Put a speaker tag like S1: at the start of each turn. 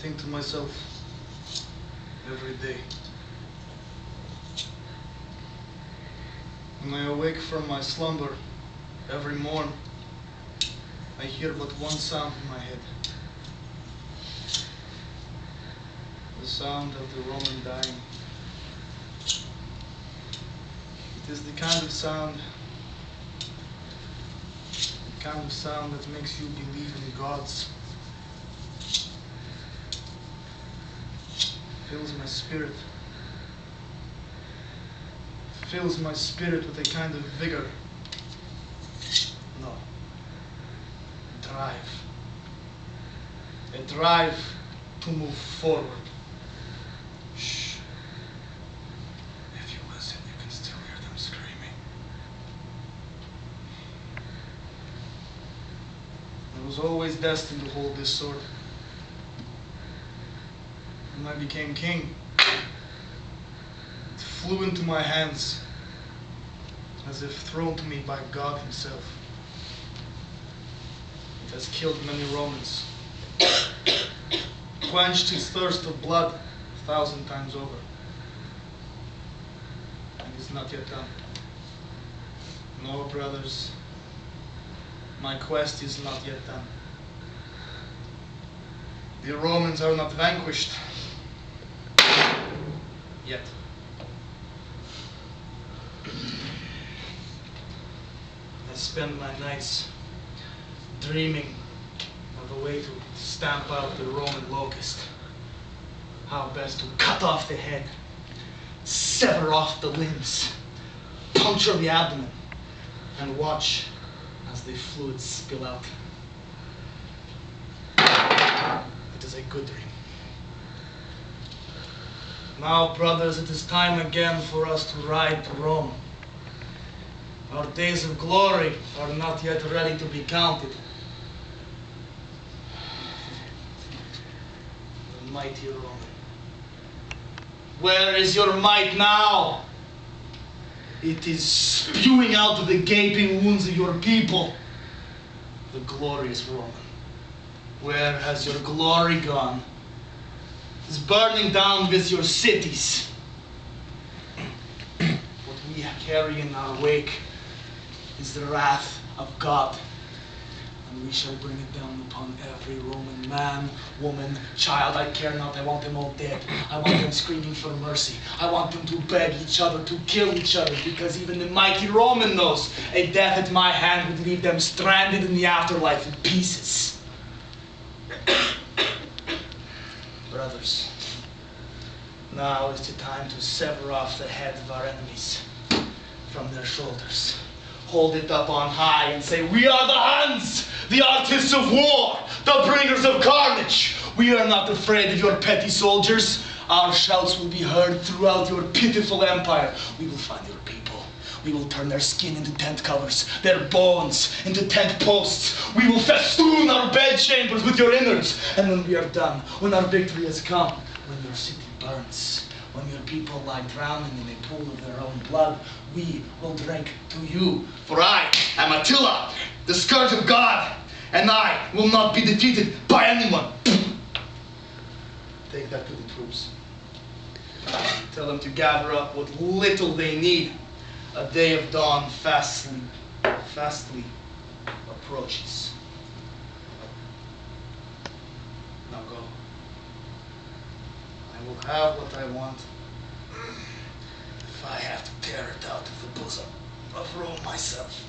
S1: think to myself every day. When I awake from my slumber every morn, I hear but one sound in my head. The sound of the Roman dying. It is the kind of sound, the kind of sound that makes you believe in gods. Fills my spirit. Fills my spirit with a kind of vigor. No. Drive. A drive to move forward. Shh. If you listen, you can still hear them screaming. I was always destined to hold this sword. I became king, it flew into my hands as if thrown to me by God Himself. It has killed many Romans, quenched its thirst of blood a thousand times over, and is not yet done. No, brothers, my quest is not yet done. The Romans are not vanquished yet. I spend my nights dreaming of a way to stamp out the Roman locust. How best to cut off the head, sever off the limbs, puncture the abdomen, and watch as the fluids spill out. It is a good dream. Now, brothers, it is time again for us to ride to Rome. Our days of glory are not yet ready to be counted. The mighty Roman. Where is your might now? It is spewing out of the gaping wounds of your people. The glorious Roman. Where has your glory gone? It's burning down with your cities. What we carry in our wake is the wrath of God. And we shall bring it down upon every Roman man, woman, child. I care not. I want them all dead. I want them screaming for mercy. I want them to beg each other to kill each other because even the mighty Roman knows a death at my hand would leave them stranded in the afterlife in pieces. Brothers, now is the time to sever off the heads of our enemies from their shoulders. Hold it up on high and say, We are the Huns, the artists of war, the bringers of carnage. We are not afraid of your petty soldiers. Our shouts will be heard throughout your pitiful empire. We will find your. We will turn their skin into tent covers, their bones into tent posts. We will festoon our bedchambers with your innards. And when we are done, when our victory has come, when your city burns, when your people lie drowning in a pool of their own blood, we will drink to you. For I am Attila, the scourge of God, and I will not be defeated by anyone. Take that to the troops. Tell them to gather up what little they need. A day of dawn fastly, fastly approaches. Now go. I will have what I want. If I have to tear it out of the bosom of Rome myself.